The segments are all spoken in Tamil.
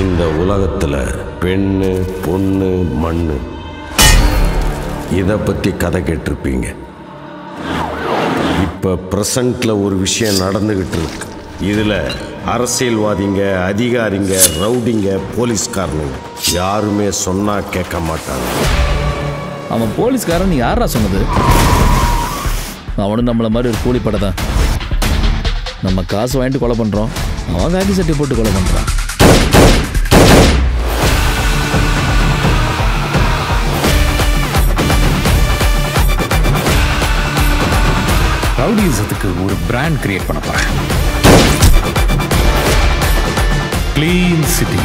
இந்த உலகத்தில் பெண்ணு பொண்ணு மண்ணு. இதை பற்றி கதை கேட்டிருப்பீங்க. இப்போ ப்ரெசண்ட்டில் ஒரு விஷயம் நடந்துக்கிட்டு இருக்கு. இதில் அரசியல்வாதிங்க அதிகாரிங்க ரவுடிங்க போலீஸ்காரனுங்க. யாருமே சொன்னால் கேட்க மாட்டாங்க. அவன் போலீஸ்காரன் நீ யாரா சொன்னது? அவனும் நம்மளை மாதிரி ஒரு கூலிப்படை தான் நம்ம காசு வாங்கிட்டு கொலை பண்ணுறோம் அவன் வேட்டி சட்டி போட்டு கொலை பண்ணுறான் ரவுடிசத்துக்கு ஒரு பிராண்ட் கிரியேட் பண்ண போறேன். கிளீன் சிட்டி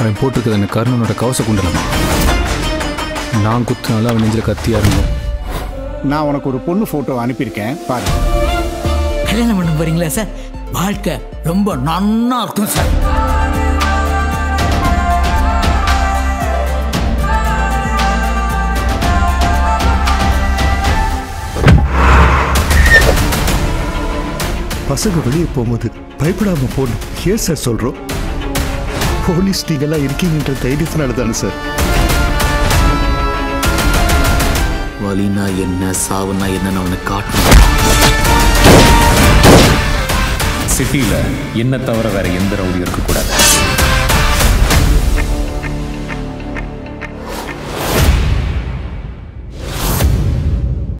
அவன் போட்டிருக்கிறது அந்த கர்ணனோட கவச குண்டலம். நான் குத்துனால அவன் நெஞ்சில் கத்தியா இருந்தோம் நான் உனக்கு ஒரு பொண்ணு போட்டோ அனுப்பியிருக்கேன் பாரு. கல்யாணம் பண்ண போறீங்களா சார் வாழ்க்கை ரொம்ப நன்னா இருக்கும் சார். பசங்க வெளியே போகும்போது பயப்படாம போகணும் ஏன் சார் சொல்றோம். போலீஸ் நீங்கெல்லாம் இருக்கீங்கன்ற தைரியத்தினால தானே சார். வலினா என்ன சாவுனா என்னன்னு அவனுக்கு காட்டணும் சிட்டியில் என்ன தவிர வேற எந்த ரவுடியும் இருக்கக்கூடாது.